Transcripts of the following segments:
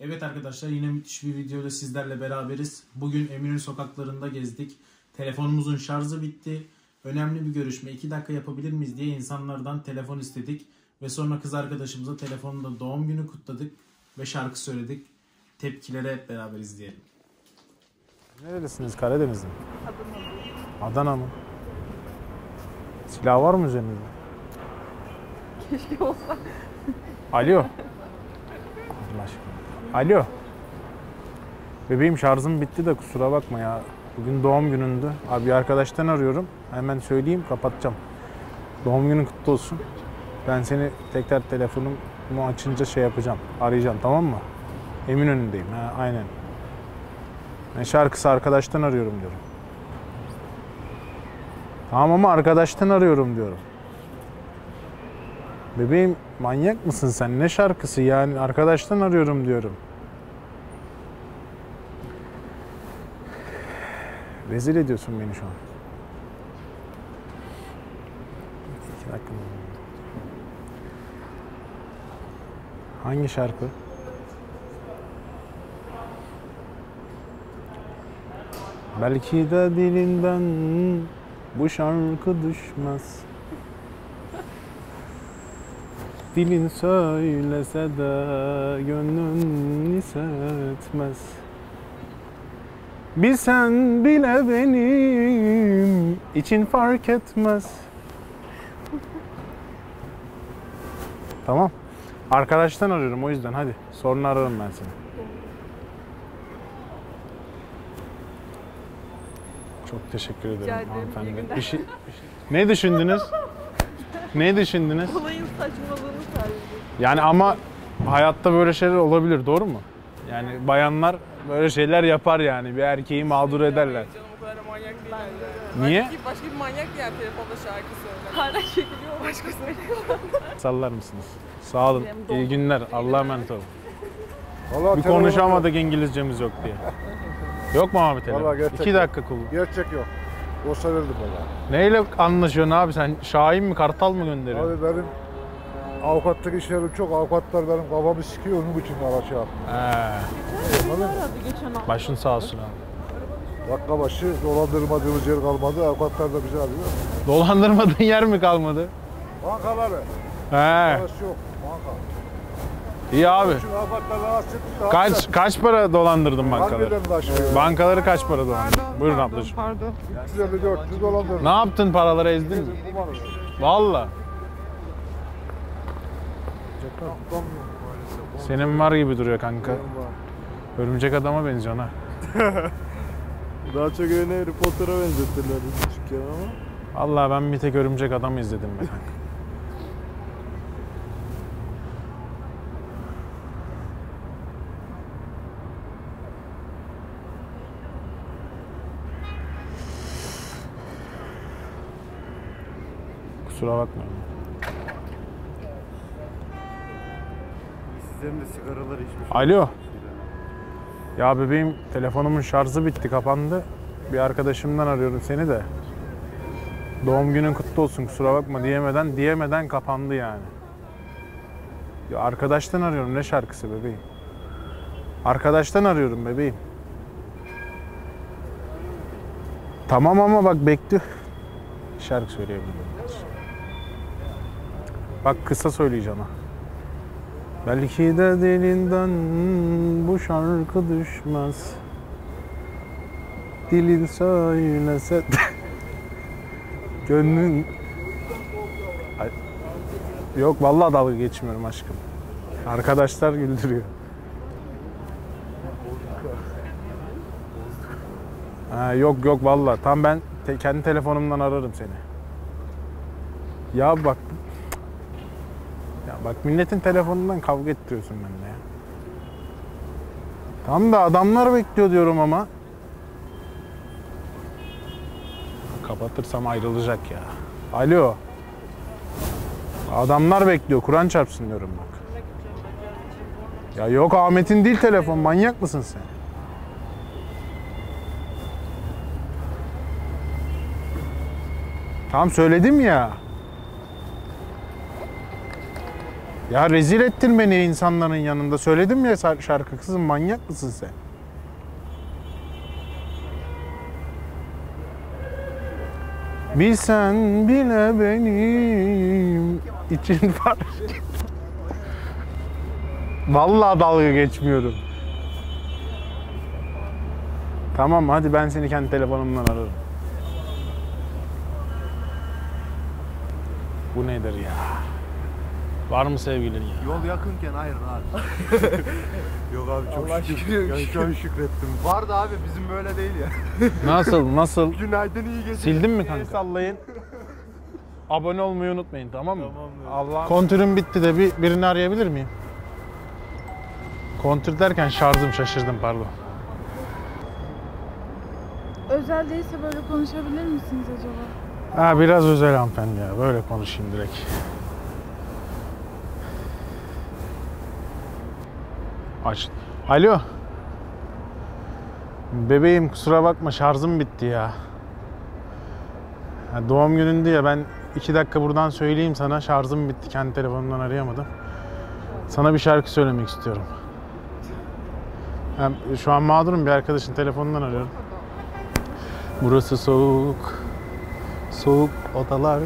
Evet arkadaşlar yine müthiş bir videoda sizlerle beraberiz. Bugün Eminönü sokaklarında gezdik. Telefonumuzun şarjı bitti. Önemli bir görüşme 2 dakika yapabilir miyiz diye insanlardan telefon istedik. Ve sonra kız arkadaşımıza telefonda doğum günü kutladık ve şarkı söyledik. Tepkileri hep beraber izleyelim. Nerelisiniz? Karadeniz'de mi? Adana mı? Silah var mı üzerinizde? Keşke olsa. Alo. Allah aşkına. Alo. Bebeğim şarjım bitti de kusura bakma ya. Bugün doğum günündü. Abi arkadaştan arıyorum. Hemen söyleyeyim kapatacağım. Doğum günün kutlu olsun. Ben seni tekrar telefonumu açınca şey yapacağım. Arayacağım tamam mı? Eminönü'ndeyim. Ha, aynen. Ne şarkısı arkadaştan arıyorum diyorum. Tamam ama arkadaştan arıyorum diyorum. Bebeğim manyak mısın sen? Ne şarkısı yani? Arkadaştan arıyorum diyorum. Rezil ediyorsun beni şu an. İki dakika. Hangi şarkı? Belki de dilinden bu şarkı düşmez. Dilin söylese de gönlün hissetmez. Bilsen bile benim için fark etmez. Tamam. Arkadaştan arıyorum o yüzden hadi. Sonra ararım ben seni. Çok teşekkür ederim ederim, iyi hanımefendi. günler. Bir şey, ne düşündünüz? ne düşündünüz? Olayın saçmalığını sadece. Yani ama hayatta böyle şeyler olabilir doğru mu? Yani bayanlar böyle şeyler yapar yani bir erkeği mağdur ederler. Canım o kadar da manyak değil. Niye? Başka, başka bir manyak yani telefonda şarkı söyler. Hala çekiliyor başka söylüyor. Sallar mısınız? Sağ olun. İyi günler. Allah'a emanet olun. Vallahi Bir telefon konuşamadık İngilizcemiz yok diye. Yok mu Ahmet Ali? Vallahi gerçekten. İki dakika kul. yok. Gerçek yok. Olsa verdim valla. Neyle anlaşıyorsun abi sen? Şahin mi Kartal mı gönderiyorsun? Abi benim avukatlık işlerim çok. Avukatlar benim kafamı sikiyor. Onun için ara yaptım. He, Anladın mı? Başın sağ olsun abi. Dakika başı dolandırmadığımız yer kalmadı. Avukatlar da bizi arıyor. Dolandırmadığın yer mi kalmadı? Bankaları. He, Parası yok. Banka. iyi abi. Çünkü. Kaç kaç para dolandırdın bankaları? Harbiden. Bankaları kaç para dolandırdın? Buyurun pardon, ablacığım. Pardon. 350 400 dolandırdım. Ne yaptın paraları ezdin mi? Kumar. Valla. Senin var gibi duruyor kanka. Örümcek adama benziyorsun ha. Daha çok öyle Harry Potter'a benzettiler küçükken ama. Vallahi ben bir tek örümcek adamı izledim be kanka. Kusura bakmayın. Sizlerin de sigaralar içmiş. Alo. Ya bebeğim telefonumun şarjı bitti kapandı. Bir arkadaşımdan arıyorum seni de. Doğum günün kutlu olsun kusura bakma diyemeden diyemeden kapandı yani. Ya arkadaştan arıyorum ne şarkısı bebeğim? Arkadaştan arıyorum bebeğim. Tamam ama bak bekliyor. Şarkı söyleyebilirim. Bak kısa söyleyeceğim ha. Belki de dilinden bu şarkı düşmez. Dilin söylese de gönlün... Ay- Yok vallahi dalga geçmiyorum aşkım. Arkadaşlar güldürüyor. Ha, yok yok vallahi tam ben te- kendi telefonumdan ararım seni. Ya bak bak milletin telefonundan kavga ettiriyorsun benimle ya. Tam da adamlar bekliyor diyorum ama. Kapatırsam ayrılacak ya. Alo. Adamlar bekliyor. Kur'an çarpsın diyorum bak. Ya yok Ahmet'in değil telefon. Manyak mısın sen? Tamam söyledim ya. Ya rezil ettin beni insanların yanında. Söyledim ya şar- şarkı kızım manyak mısın sen? Bilsen bile benim için var. Vallahi dalga geçmiyorum. Tamam hadi ben seni kendi telefonumdan ararım. Bu nedir ya? Var mı sevgilin ya? Yol yakınken hayır abi. Yok abi çok Allah şükür. şükür. Yani an şükrettim. Vardı abi bizim böyle değil ya. Nasıl nasıl? Günaydın iyi geceler. Sildin mi kanka? sallayın. Abone olmayı unutmayın tamam mı? Tamamdır. Allah. Kontürüm bitti de bir birini arayabilir miyim? Kontür derken şarjım şaşırdım pardon. Özel değilse böyle konuşabilir misiniz acaba? Ha biraz özel hanımefendi ya. Böyle konuşayım direkt. Aç. Alo. Bebeğim kusura bakma şarjım bitti ya. Ha, doğum günündü ya ben iki dakika buradan söyleyeyim sana şarjım bitti. Kendi telefonumdan arayamadım. Sana bir şarkı söylemek istiyorum. Hem şu an mağdurum bir arkadaşın telefonundan arıyorum. Burası soğuk. Soğuk odalar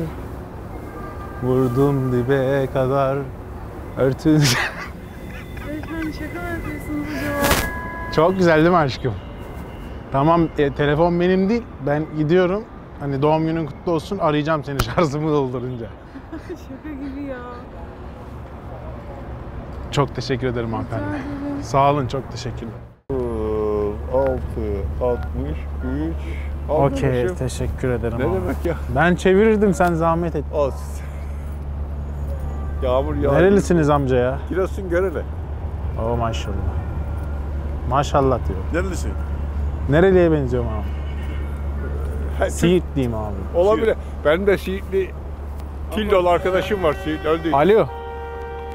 Vurdum dibe kadar Örtün Beyefendi şaka mı yapıyorsunuz acaba? Çok güzel değil mi aşkım? Tamam e, telefon benim değil Ben gidiyorum Hani doğum günün kutlu olsun arayacağım seni şarjımı doldurunca şaka gibi ya. Çok teşekkür ederim hanımefendi ederim. Sağ olun çok teşekkürler 6, 63, Okey teşekkür ederim Ne abi. demek ya? Ben çevirirdim sen zahmet et Az. Yağmur yağıyor. Nerelisiniz amca ya? Giresun Görele. Oo maşallah Maşallah diyor Nerelisin? Nereliye benziyorum abi? Ha, Siirtliyim abi Olabilir. Benim de Siirtli Tillolu arkadaşım var Siirt öldü. Alo.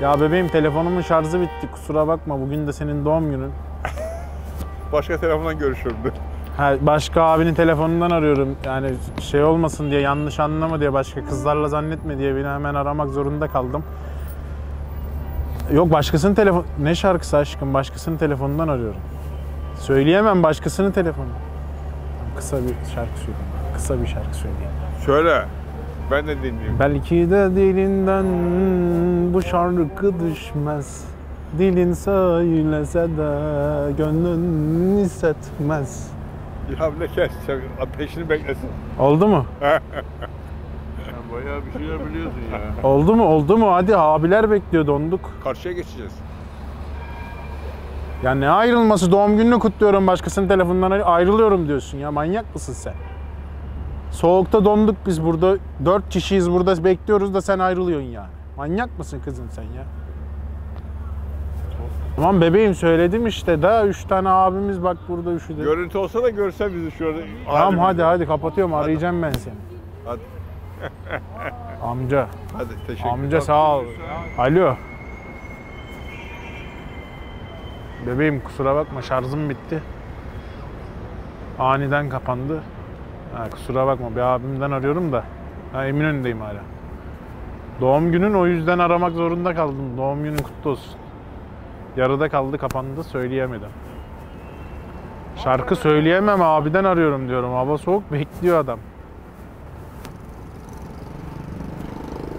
Ya bebeğim telefonumun şarjı bitti. Kusura bakma. Bugün de senin doğum günün. Başka telefondan görüşüyorum. Ha, başka abinin telefonundan arıyorum. Yani şey olmasın diye, yanlış anlama diye, başka kızlarla zannetme diye beni hemen aramak zorunda kaldım. Yok başkasının telefon... Ne şarkısı aşkım? Başkasının telefonundan arıyorum. Söyleyemem başkasının telefonu. Kısa bir şarkı söyleyeyim. Kısa bir şarkı söyleyeyim. Söyle. Ben de dinleyeyim. Belki de dilinden bu şarkı düşmez. Dilin söylese de gönlün hissetmez. Ya ne kes. sen Peşini beklesin. Oldu mu? Bayağı bir şeyler biliyorsun ya. Oldu mu? Oldu mu? Hadi abiler bekliyor donduk. Karşıya geçeceğiz. Ya ne ayrılması? Doğum gününü kutluyorum başkasının telefonundan ay- ayrılıyorum diyorsun ya. Manyak mısın sen? Soğukta donduk biz burada. Dört kişiyiz burada bekliyoruz da sen ayrılıyorsun yani. Manyak mısın kızım sen ya? Tamam bebeğim söyledim işte da üç tane abimiz bak burada üşüdü. Görüntü olsa da görsen bizi şurada. Tamam hadi hadi kapatıyorum arayacağım ben seni. Hadi. Amca. Hadi teşekkür Amca sağ ol. Alo. Bebeğim kusura bakma şarjım bitti. Aniden kapandı. Ha, kusura bakma bir abimden arıyorum da. Ha, Eminönü'ndeyim hala. Doğum günün o yüzden aramak zorunda kaldım. Doğum günün kutlu olsun. Yarıda kaldı kapandı söyleyemedim. Şarkı söyleyemem abiden arıyorum diyorum. Hava soğuk bekliyor adam.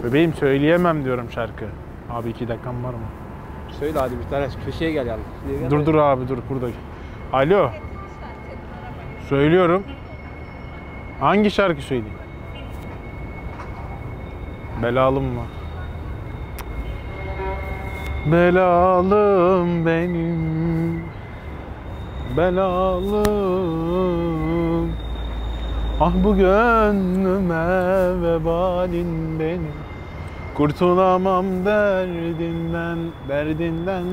Bebeğim söyleyemem diyorum şarkı. Abi iki dakikam var mı? Söyle hadi bir tane köşeye gel yalnız. Gel Dur dur abi dur burada. Alo. Söylüyorum. Hangi şarkı söyleyeyim? Belalım mı? Belalım benim. Belalım. Ah bu gönlüme vebalin benim. Kurtulamam derdinden, derdinden,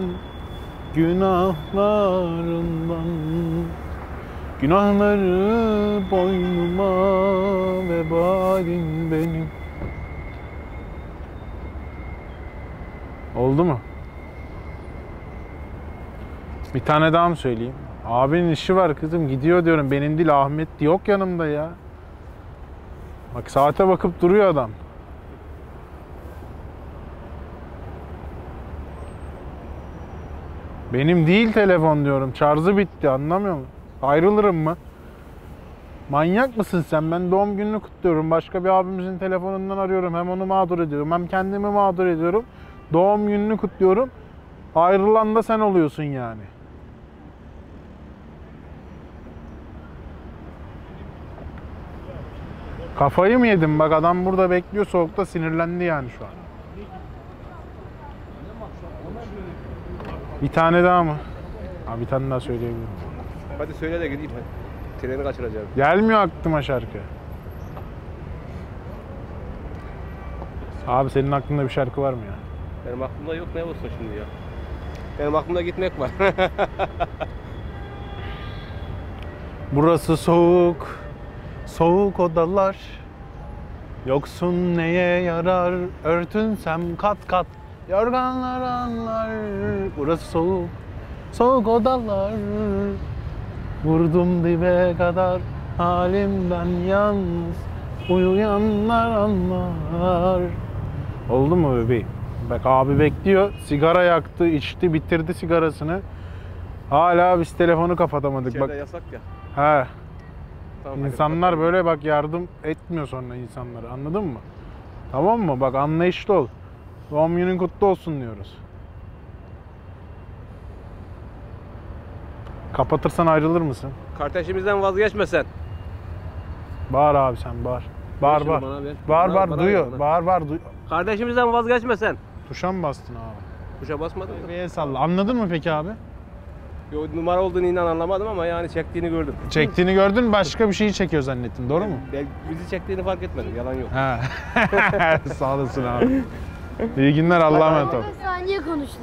günahlarından. Günahları boynuma vebalin benim. Oldu mu? Bir tane daha mı söyleyeyim? Abinin işi var kızım gidiyor diyorum. Benim değil Ahmet yok yanımda ya. Bak saate bakıp duruyor adam. Benim değil telefon diyorum. Şarjı bitti anlamıyor musun? Ayrılırım mı? Manyak mısın sen? Ben doğum gününü kutluyorum. Başka bir abimizin telefonundan arıyorum. Hem onu mağdur ediyorum hem kendimi mağdur ediyorum. Doğum gününü kutluyorum. Ayrılan da sen oluyorsun yani. Kafayı mı yedim? Bak adam burada bekliyor soğukta sinirlendi yani şu an. Bir tane daha mı? Ha bir tane daha söyleyebilirim. Hadi söyle de gideyim hadi. Treni kaçıracağım. Gelmiyor aklıma şarkı. Abi senin aklında bir şarkı var mı ya? Benim aklımda yok ne olsun şimdi ya. Benim aklımda gitmek var. Burası soğuk, soğuk odalar. Yoksun neye yarar, örtünsem kat kat. Yorganlar anlar, burası soğuk, soğuk odalar. Vurdum dibe kadar, halimden yalnız. Uyuyanlar anlar. Oldu mu bebeğim? Bak abi bekliyor, sigara yaktı, içti, bitirdi sigarasını. Hala biz telefonu kapatamadık. İçeride Bak, yasak ya. he. Tamam, İnsanlar böyle bak yardım etmiyor sonra insanlara anladın mı? Tamam mı? Bak anlayışlı ol. Doğum günün kutlu olsun diyoruz. Kapatırsan ayrılır mısın? Kardeşimizden vazgeçmesen. Bağır abi sen bağır. Bağır bağır. bana ver. Bağır Bana- bağır bana duyuyor. bana. Bağır bağır duyuyor. Kardeşimizden vazgeçmesen. Tuşa mı bastın abi? Tuşa basmadın Bir mı? el salla. Anladın mı peki abi? Yo, numara olduğunu inan anlamadım ama yani çektiğini gördüm. Çektiğini gördün başka bir şeyi çekiyor zannettin. Doğru mu? Ben bizi çektiğini fark etmedim. Yalan yok. He. Sağ olasın abi. İyi günler Allah'a emanet ol. saniye konuştuk.